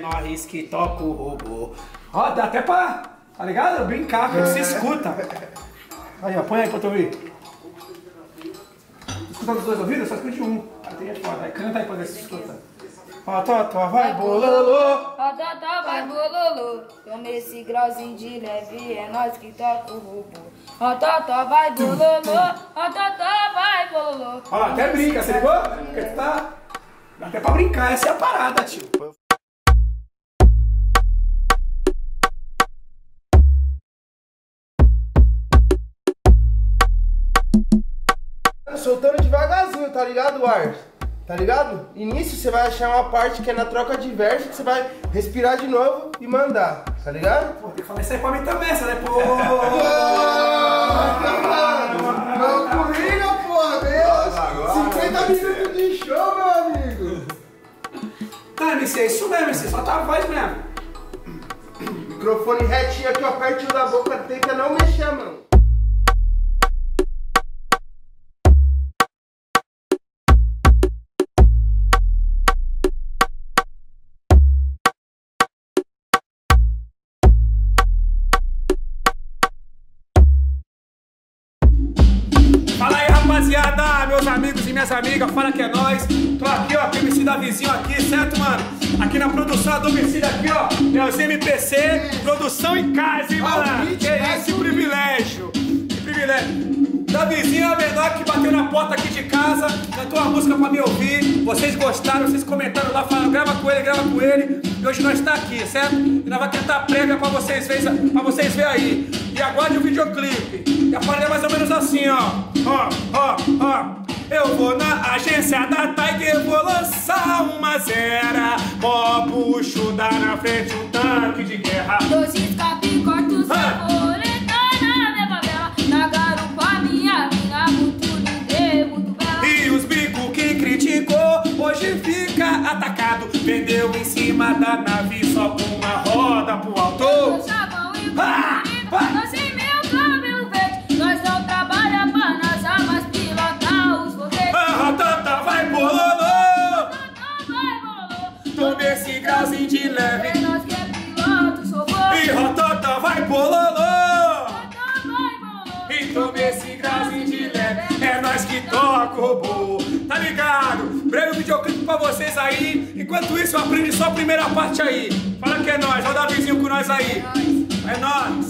nós que toca o robô. Ó, dá até pra, tá ligado? Brincar, que você escuta. Aí, ó, põe aí pra tu ouvir. Escuta dos dois ouvidos? Só escute de um. Aí é foda. Aí canta aí pra ver se escuta. Ó, tó, tó, vai, bololô. Ó, Totó vai bololô, toma esse grauzinho de leve, é nós que toca o robô. Ó, Totó vai bololô, ó, Totó vai bololô. Ó, até brinca, você ligou? Porque tu tá... Dá até pra brincar, essa é a parada, tio. Tá ligado, ar? Tá ligado? Início você vai achar uma parte que é na troca de verso, que você vai respirar de novo e mandar, tá ligado? Pô, tem que falar isso aí pra mim também, essa, né? Pô... Não corrida, porra, meu! 50 minutos de show, meu amigo! Tá, MC, é isso mesmo, MC. Só tá a voz mesmo. Microfone retinho aqui, ó, pertinho da boca, tenta não mexer, mano. Meus amigos e minhas amigas, fala que é nóis. Tô aqui, ó, com o MC da vizinho aqui, certo, mano? Aqui na produção do homicídio aqui, ó, é os MPC, produção em casa, hein, mano? Que é esse privilégio, que privilégio. Da vizinha menor que bateu na porta aqui de casa, cantou uma música pra me ouvir. Vocês gostaram, vocês comentaram lá, falaram, grava com ele, grava com ele. E hoje nós tá aqui, certo? E nós vamos cantar a prévia pra vocês, verem- pra vocês verem aí. E aguarde o videoclipe. E a parada é mais ou menos assim. Ó, ó, ó. Eu vou na agência da Tiger, vou lançar uma zera. Mó puxo, dá na frente um tanque de guerra. Dois escape, corto, Ah. saboretar na minha favela. Na garupa, minha mina, muito linda, muito bela. E os bico que criticou, hoje fica atacado. Vendeu em cima da nave Tome esse grauzinho de leve. É nós que é piloto, sou E rotata vai bololô. E tome esse grauzinho de leve. É nós que toca o robô. Tá ligado? Breve videoclipe pra vocês aí. Enquanto isso, aprende só a primeira parte aí. Fala que é nós. Roda vizinho com nós aí. Nós. É nóis!